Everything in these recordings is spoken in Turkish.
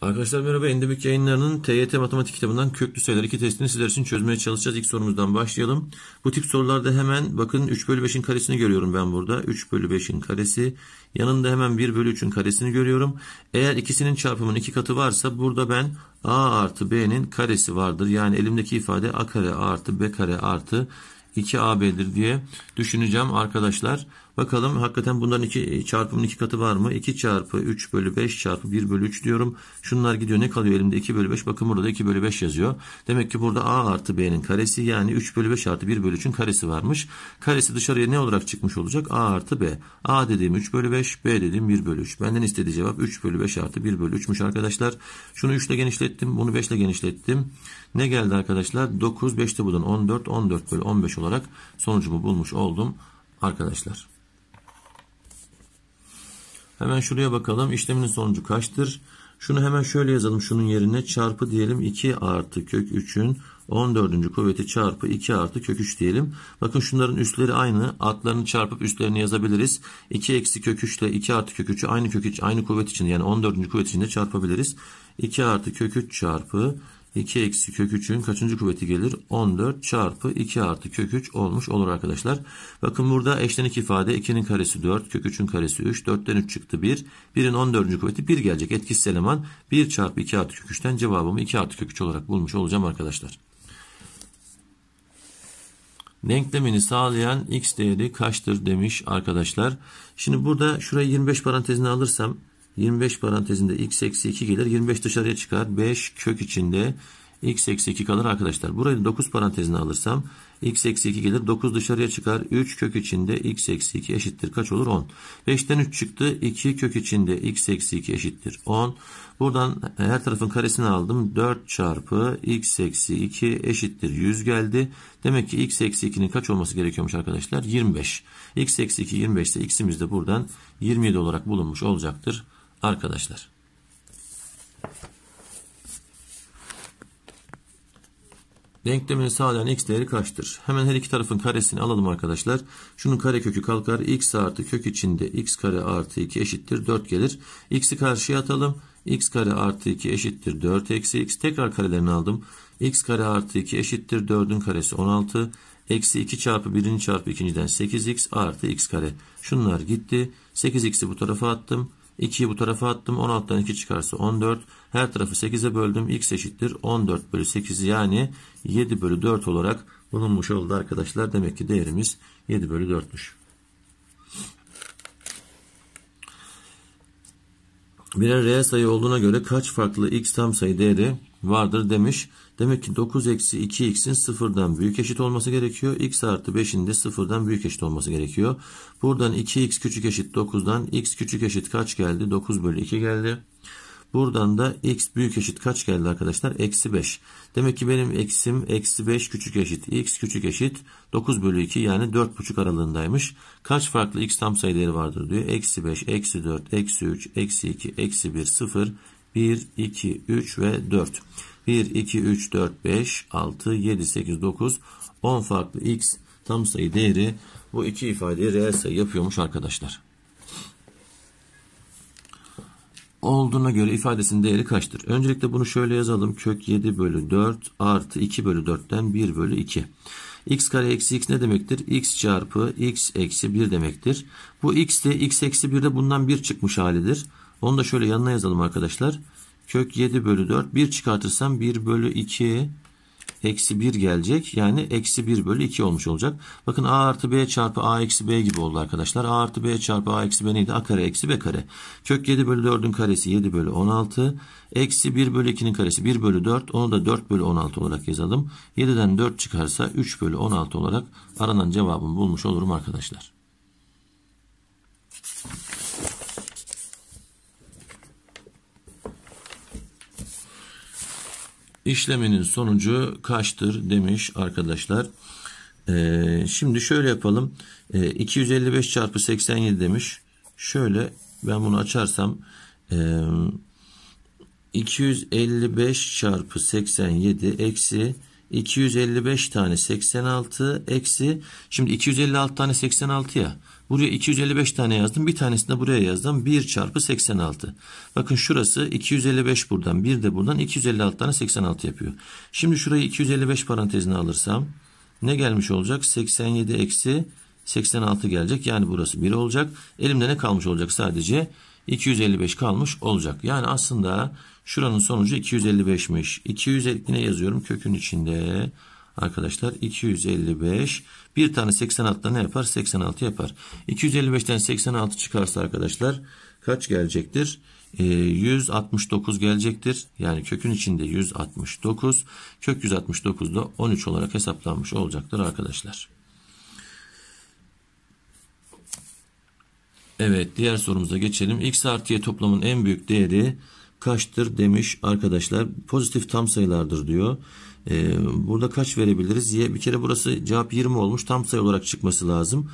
Arkadaşlar merhaba. Endemik yayınlarının TYT matematik kitabından köklü sayılar 2 testini sizler için çözmeye çalışacağız. İlk sorumuzdan başlayalım. Bu tip sorularda hemen bakın 3 bölü 5'in karesini görüyorum ben burada. 3 bölü 5'in karesi. Yanında hemen 1 bölü 3'ün karesini görüyorum. Eğer ikisinin çarpımının iki katı varsa burada ben a artı b'nin karesi vardır. Yani elimdeki ifade a kare artı b kare artı 2AB'dir diye düşüneceğim arkadaşlar. Bakalım hakikaten bunların iki çarpımın iki katı var mı? 2 çarpı 3 bölü 5 çarpı 1 bölü 3 diyorum. Şunlar gidiyor ne kalıyor elimde 2 bölü 5. Bakın burada da 2 bölü 5 yazıyor. Demek ki burada A artı B'nin karesi yani 3 bölü 5 artı 1 bölü 3'ün karesi varmış. Karesi dışarıya ne olarak çıkmış olacak? A artı B. A dediğim 3 bölü 5 B dediğim 1 bölü 3. Benden istediği cevap 3 bölü 5 artı 1 bölü 3'müş arkadaşlar. Şunu 3 ile genişlettim. Bunu 5 ile genişlettim. Ne geldi arkadaşlar? 9 5'te buradan 14 14 bölü 15 olarak sonucumu bulmuş oldum arkadaşlar. Hemen şuraya bakalım. İşleminin sonucu kaçtır? Şunu hemen şöyle yazalım. Şunun yerine çarpı diyelim 2 artı kök 3'ün 14. kuvveti çarpı 2 artı kök 3 diyelim. Bakın şunların üstleri aynı. Altlarını çarpıp üstlerini yazabiliriz. 2 eksi kök 3 ile 2 artı kök 3'ü aynı kök 3 aynı kuvvet için yani 14. kuvvet içinde çarpabiliriz. 2 artı kök 3 çarpı 2 eksi kök 3'ün kaçıncı kuvveti gelir? 14 çarpı 2 artı kök 3 olmuş olur arkadaşlar. Bakın burada eşlenik ifade 2'nin karesi 4, kök 3'ün karesi 3, 4'ten 3 çıktı 1. 1'in 14. kuvveti 1 gelecek. Etkisiz eleman 1 çarpı 2 artı kök 3'ten cevabımı 2 artı kök 3 olarak bulmuş olacağım arkadaşlar. Denklemini sağlayan x değeri kaçtır demiş arkadaşlar. Şimdi burada şurayı 25 parantezine alırsam 25 parantezinde x eksi 2 gelir. 25 dışarıya çıkar. 5 kök içinde x eksi 2 kalır arkadaşlar. Burayı 9 parantezine alırsam x eksi 2 gelir. 9 dışarıya çıkar. 3 kök içinde x eksi 2 eşittir. Kaç olur? 10. 5'ten 3 çıktı. 2 kök içinde x eksi 2 eşittir. 10. Buradan her tarafın karesini aldım. 4 çarpı x eksi 2 eşittir. 100 geldi. Demek ki x eksi 2'nin kaç olması gerekiyormuş arkadaşlar? 25. x eksi 2 25 ise x'imiz de buradan 27 olarak bulunmuş olacaktır arkadaşlar. Denklemini sağlayan x değeri kaçtır? Hemen her iki tarafın karesini alalım arkadaşlar. Şunun kare kökü kalkar. x artı kök içinde x kare artı 2 eşittir 4 gelir. x'i karşıya atalım. x kare artı 2 eşittir 4 eksi x. Tekrar karelerini aldım. x kare artı 2 eşittir 4'ün karesi 16. Eksi 2 çarpı 1'in çarpı 2'den 8x artı x kare. Şunlar gitti. 8x'i bu tarafa attım. 2'yi bu tarafa attım. 16'dan 2 çıkarsa 14. Her tarafı 8'e böldüm. X eşittir 14 bölü 8 yani 7 bölü 4 olarak bulunmuş oldu arkadaşlar. Demek ki değerimiz 7 bölü 4'müş. Birer reel sayı olduğuna göre kaç farklı x tam sayı değeri vardır demiş. Demek ki 9 eksi 2x'in sıfırdan büyük eşit olması gerekiyor. x artı 5'in de sıfırdan büyük eşit olması gerekiyor. Buradan 2x küçük eşit 9'dan x küçük eşit kaç geldi? 9 bölü 2 geldi. Buradan da x büyük eşit kaç geldi arkadaşlar? Eksi 5. Demek ki benim eksim eksi 5 küçük eşit x küçük eşit 9 bölü 2 yani 4,5 aralığındaymış. Kaç farklı x tam sayı değeri vardır diyor. Eksi 5, eksi 4, eksi 3, eksi 2, eksi 1, 0, 1, 2, 3 ve 4. 1, 2, 3, 4, 5, 6, 7, 8, 9, 10 farklı x tam sayı değeri bu iki ifadeyi reel sayı yapıyormuş arkadaşlar. Olduğuna göre ifadesinin değeri kaçtır? Öncelikle bunu şöyle yazalım. Kök 7 bölü 4 artı 2 bölü 4'ten 1 bölü 2. x kare eksi x ne demektir? x çarpı x eksi 1 demektir. Bu x de x eksi 1 de bundan 1 çıkmış halidir. Onu da şöyle yanına yazalım arkadaşlar. Kök 7 bölü 4. 1 çıkartırsam 1 bölü 2 eksi 1 gelecek. Yani eksi 1 bölü 2 olmuş olacak. Bakın a artı b çarpı a eksi b gibi oldu arkadaşlar. a artı b çarpı a eksi b neydi? a kare eksi b kare. Kök 7 bölü 4'ün karesi 7 bölü 16. Eksi 1 bölü 2'nin karesi 1 bölü 4. Onu da 4 bölü 16 olarak yazalım. 7'den 4 çıkarsa 3 bölü 16 olarak aranan cevabımı bulmuş olurum arkadaşlar. İşleminin sonucu kaçtır demiş arkadaşlar. Ee, şimdi şöyle yapalım. Ee, 255 çarpı 87 demiş. Şöyle ben bunu açarsam e, 255 çarpı 87 eksi 255 tane 86 eksi şimdi 256 tane 86 ya. Buraya 255 tane yazdım. Bir tanesini buraya yazdım. 1 çarpı 86. Bakın şurası 255 buradan. Bir de buradan 256 tane 86 yapıyor. Şimdi şurayı 255 parantezine alırsam ne gelmiş olacak? 87 eksi 86 gelecek. Yani burası 1 olacak. Elimde ne kalmış olacak? Sadece 255 kalmış olacak. Yani aslında şuranın sonucu 255'miş. 250 yine yazıyorum kökün içinde. Arkadaşlar 255 bir tane 86'da ne yapar? 86 yapar. 255'ten 86 çıkarsa arkadaşlar kaç gelecektir? E, 169 gelecektir. Yani kökün içinde 169. Kök 169 da 13 olarak hesaplanmış olacaktır arkadaşlar. Evet diğer sorumuza geçelim. X artı Y toplamın en büyük değeri kaçtır demiş arkadaşlar. Pozitif tam sayılardır diyor. Ee, burada kaç verebiliriz? Y bir kere burası cevap 20 olmuş. Tam sayı olarak çıkması lazım.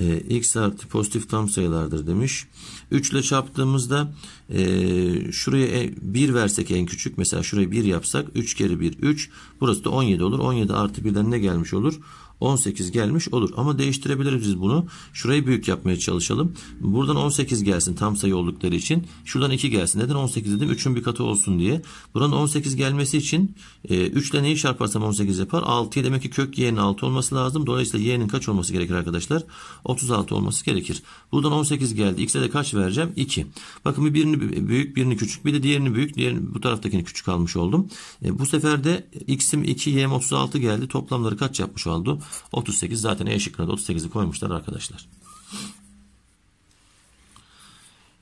Ee, x artı pozitif tam sayılardır demiş. 3 ile çarptığımızda e, şuraya 1 versek en küçük. Mesela şuraya 1 yapsak 3 kere 1 3. Burası da 17 olur. 17 artı 1'den ne gelmiş olur? 18 gelmiş olur. Ama değiştirebiliriz biz bunu. Şurayı büyük yapmaya çalışalım. Buradan 18 gelsin tam sayı oldukları için. Şuradan 2 gelsin. Neden 18 dedim? 3'ün bir katı olsun diye. Buranın 18 gelmesi için e, 3 ile neyi çarparsam 18 yapar? 6'ya demek ki kök y'nin 6 olması lazım. Dolayısıyla y'nin kaç olması gerekir arkadaşlar? 36 olması gerekir. Buradan 18 geldi. X'e de kaç vereceğim? 2. Bakın bir birini büyük birini küçük bir de diğerini büyük. Diğerini bu taraftakini küçük almış oldum. E, bu sefer de x'im 2 y'm 36 geldi. Toplamları kaç yapmış oldu? 38 zaten E şıkkına da 38'i koymuşlar arkadaşlar.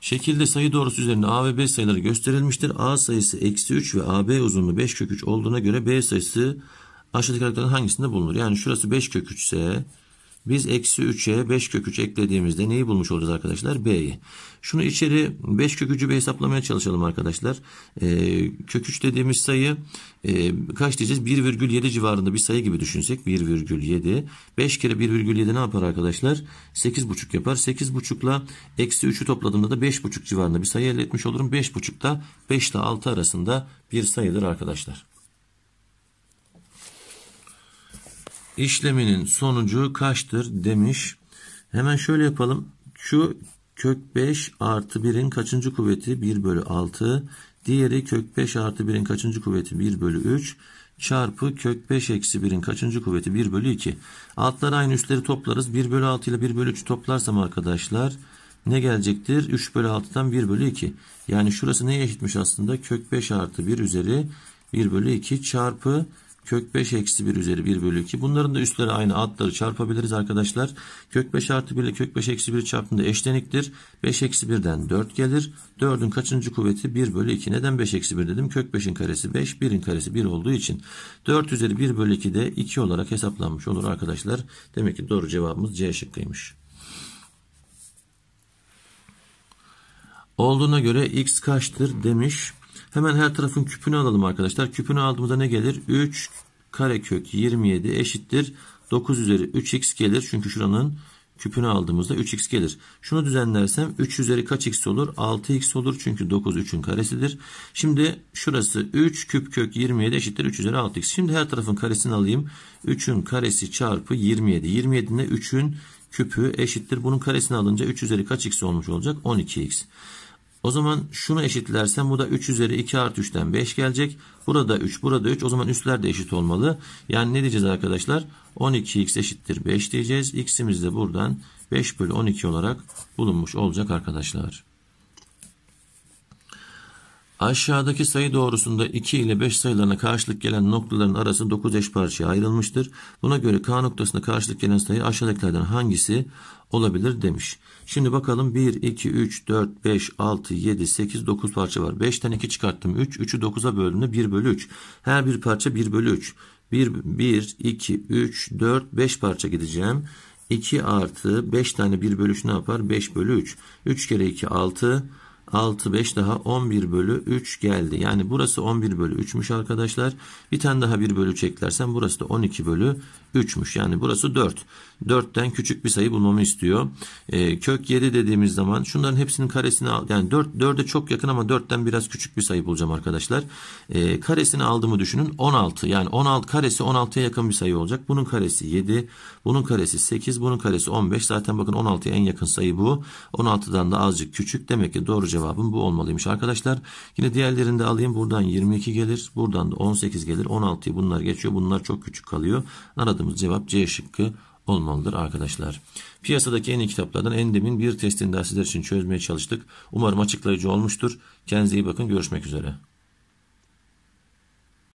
Şekilde sayı doğrusu üzerinde A ve B sayıları gösterilmiştir. A sayısı eksi 3 ve AB uzunluğu 5 kök 3 olduğuna göre B sayısı aşağıdakilerden hangisinde bulunur? Yani şurası 5 kök 3 ise biz eksi 3'e 5 kök 3 eklediğimizde neyi bulmuş olacağız arkadaşlar? B'yi. Şunu içeri 5 kök 3'ü bir hesaplamaya çalışalım arkadaşlar. Ee, kök 3 dediğimiz sayı e, kaç diyeceğiz? 1,7 civarında bir sayı gibi düşünsek. 1,7. 5 kere 1,7 ne yapar arkadaşlar? 8,5 yapar. 8,5 ile eksi 3'ü topladığımda da 5,5 civarında bir sayı elde etmiş olurum. 5,5 da 5 ile 6 arasında bir sayıdır arkadaşlar. İşleminin sonucu kaçtır demiş. Hemen şöyle yapalım. Şu kök 5 artı 1'in kaçıncı kuvveti 1 bölü 6. Diğeri kök 5 artı 1'in kaçıncı kuvveti 1 bölü 3 çarpı kök 5 eksi 1'in kaçıncı kuvveti 1 bölü 2. Altları aynı üstleri toplarız. 1 bölü 6 ile 1 bölü 3 toplarsam arkadaşlar ne gelecektir? 3 bölü 6'dan 1 bölü 2. Yani şurası neye eşitmiş aslında? Kök 5 artı 1 üzeri 1 bölü 2 çarpı Kök 5 eksi 1 üzeri 1 bölü 2. Bunların da üstleri aynı adları çarpabiliriz arkadaşlar. Kök 5 artı 1 ile kök 5 eksi 1 çarptığında eşleniktir. 5 eksi 1'den 4 gelir. 4'ün kaçıncı kuvveti? 1 bölü 2. Neden 5 eksi 1 dedim? Kök 5'in karesi 5, 1'in karesi 1 olduğu için. 4 üzeri 1 bölü 2 de 2 olarak hesaplanmış olur arkadaşlar. Demek ki doğru cevabımız C şıkkıymış. Olduğuna göre x kaçtır demiş. Hemen her tarafın küpünü alalım arkadaşlar. Küpünü aldığımızda ne gelir? 3 karekök 27 eşittir. 9 üzeri 3x gelir. Çünkü şuranın küpünü aldığımızda 3x gelir. Şunu düzenlersem 3 üzeri kaç x olur? 6x olur. Çünkü 9 3'ün karesidir. Şimdi şurası 3 küp kök 27 eşittir 3 üzeri 6x. Şimdi her tarafın karesini alayım. 3'ün karesi çarpı 27. 27 ile 3'ün küpü eşittir. Bunun karesini alınca 3 üzeri kaç x olmuş olacak? 12x. O zaman şunu eşitlersem bu da 3 üzeri 2 artı 3'ten 5 gelecek. Burada 3 burada 3 o zaman üstler de eşit olmalı. Yani ne diyeceğiz arkadaşlar? 12x eşittir 5 diyeceğiz. x'imiz de buradan 5 bölü 12 olarak bulunmuş olacak arkadaşlar. Aşağıdaki sayı doğrusunda 2 ile 5 sayılarına karşılık gelen noktaların arası 9 eş parçaya ayrılmıştır. Buna göre K noktasına karşılık gelen sayı aşağıdakilerden hangisi olabilir demiş. Şimdi bakalım 1, 2, 3, 4, 5, 6, 7, 8, 9 parça var. 5'ten 2 çıkarttım 3. 3'ü 9'a böldüğümde 1 bölü 3. Her bir parça 1 bölü 3. 1, 1, 2, 3, 4, 5 parça gideceğim. 2 artı 5 tane 1 bölü 3 ne yapar? 5 bölü 3. 3 kere 2 6. 6, 5 daha 11 bölü 3 geldi. Yani burası 11 bölü 3'müş arkadaşlar. Bir tane daha 1 bölü 3 eklersem burası da 12 bölü 3'müş. Yani burası 4. 4'ten küçük bir sayı bulmamı istiyor. E, kök 7 dediğimiz zaman şunların hepsinin karesini al. Yani 4, 4'e çok yakın ama 4'ten biraz küçük bir sayı bulacağım arkadaşlar. E, karesini aldığımı düşünün 16. Yani 16 karesi 16'ya yakın bir sayı olacak. Bunun karesi 7. Bunun karesi 8. Bunun karesi 15. Zaten bakın 16'ya en yakın sayı bu. 16'dan da azıcık küçük. Demek ki doğru cevabım bu olmalıymış arkadaşlar. Yine diğerlerini de alayım. Buradan 22 gelir. Buradan da 18 gelir. 16'yı bunlar geçiyor. Bunlar çok küçük kalıyor. Aradığımız cevap C şıkkı olmalıdır arkadaşlar. Piyasadaki en iyi kitaplardan Endem'in bir testini daha sizler için çözmeye çalıştık. Umarım açıklayıcı olmuştur. Kendinize iyi bakın. Görüşmek üzere.